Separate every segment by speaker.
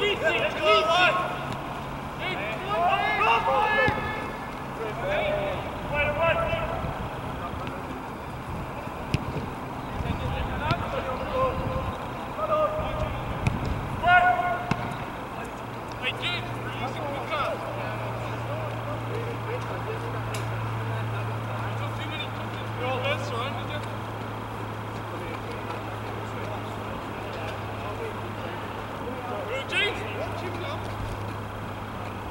Speaker 1: Easy, easy.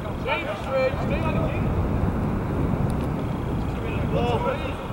Speaker 2: Stay on the feet.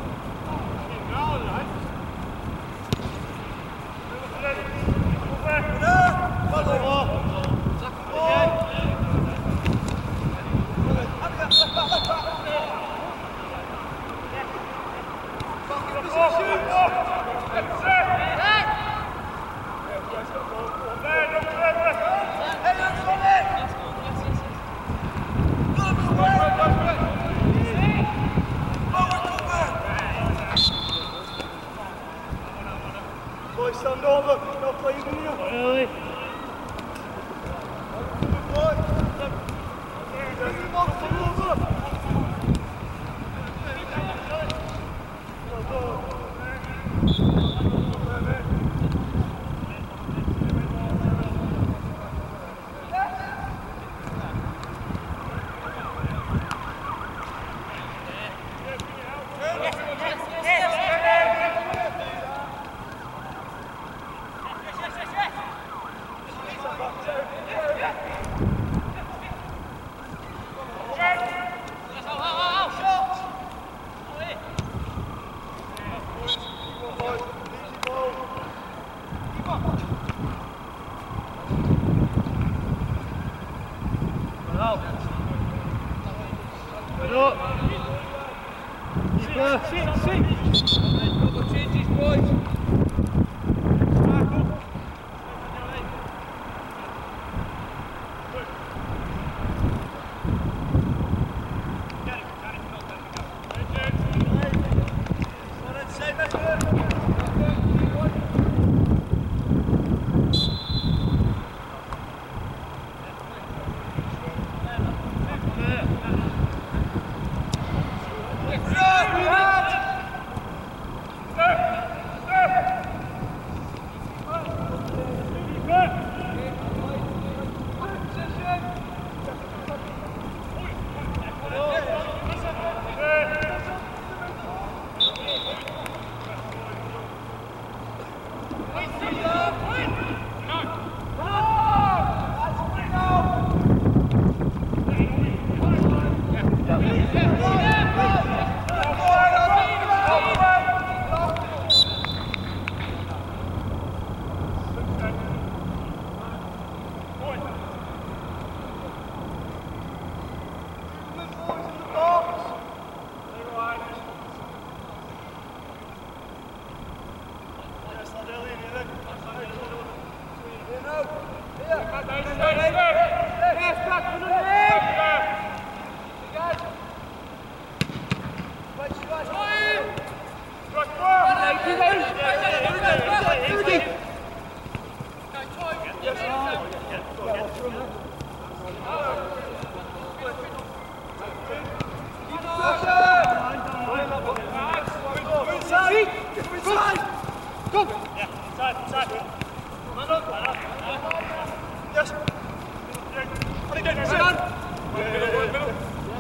Speaker 2: on!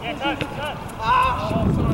Speaker 2: Yeah, touch,
Speaker 3: touch. Ah!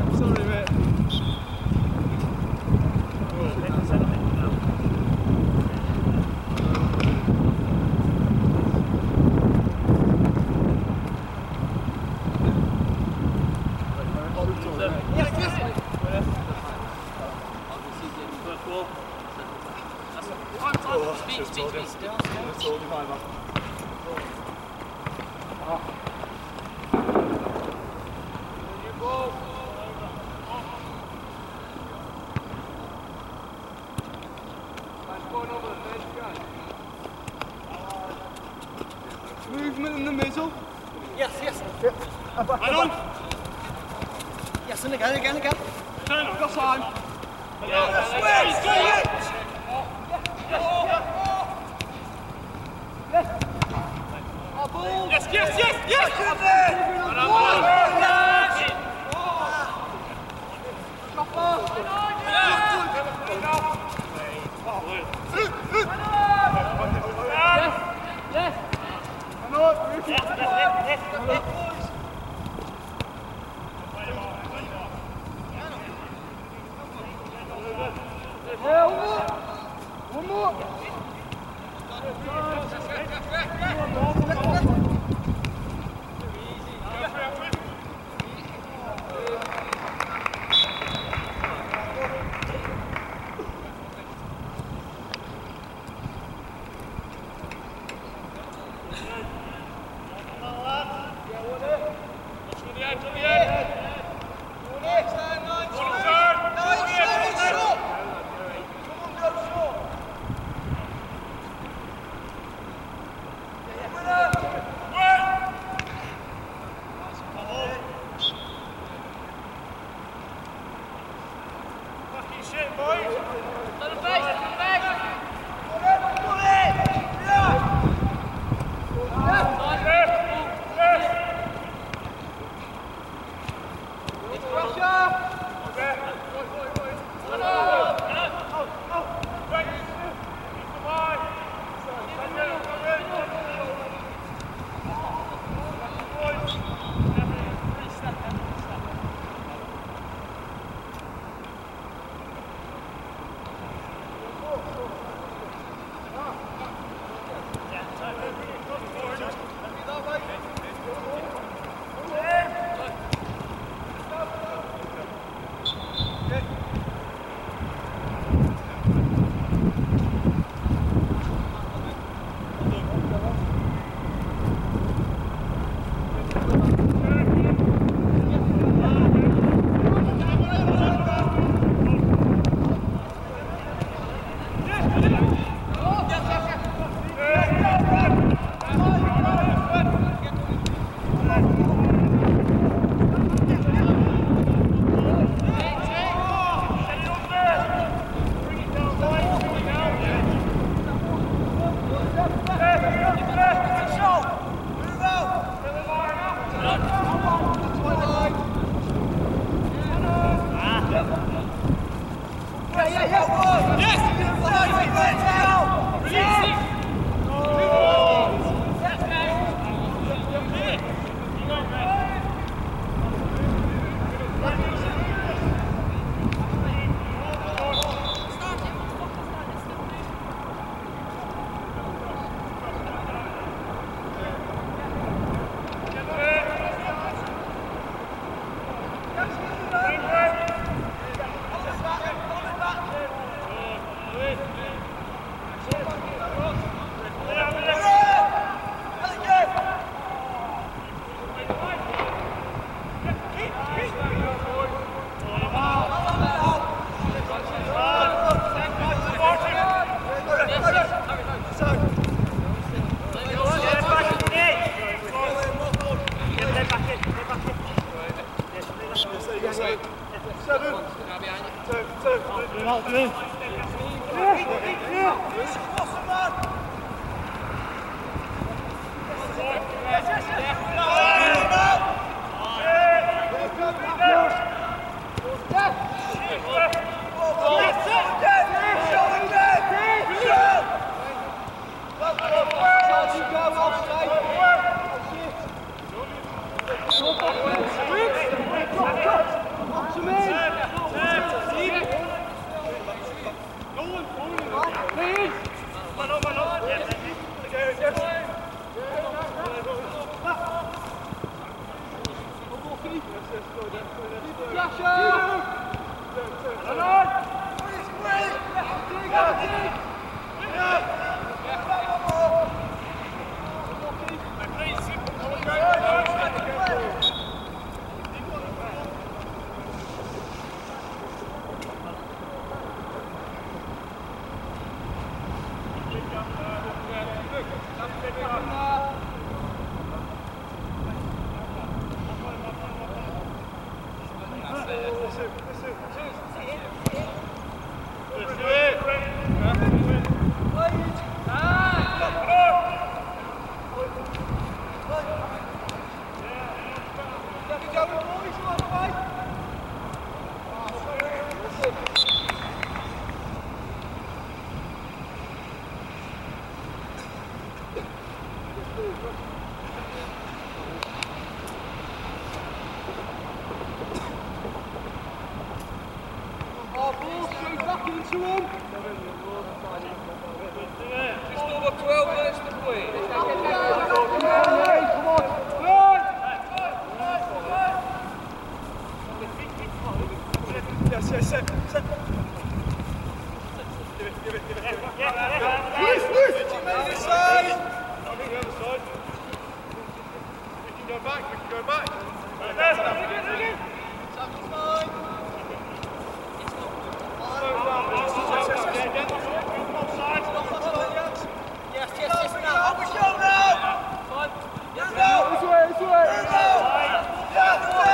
Speaker 3: Stuart!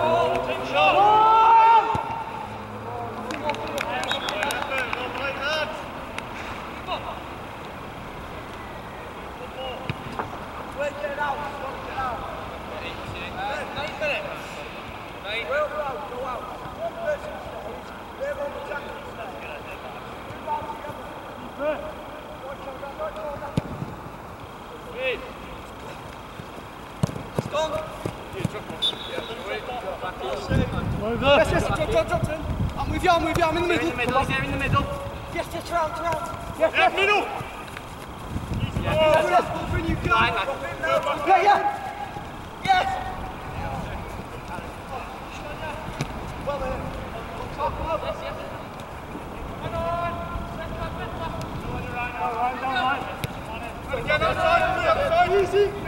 Speaker 4: Yes, yes,
Speaker 5: drop,
Speaker 4: drop, drop, drop. I'm with you, I'm with you, I'm in the middle.
Speaker 3: You're in the middle, he's here in the middle.
Speaker 4: Yes, yes, you're out, you're out. Yes,
Speaker 2: yeah, yes. middle.
Speaker 4: Yes, yes, yes, Wolf, in you go.
Speaker 3: Right, man.
Speaker 4: Yeah, yeah. Yes. Well there. Top, well,
Speaker 3: yes, yes.
Speaker 2: Come on. Set
Speaker 5: back, set back.
Speaker 4: All right, all right,
Speaker 5: all right. Get outside, get outside. Easy.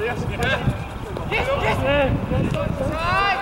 Speaker 5: Yes, yes, yes.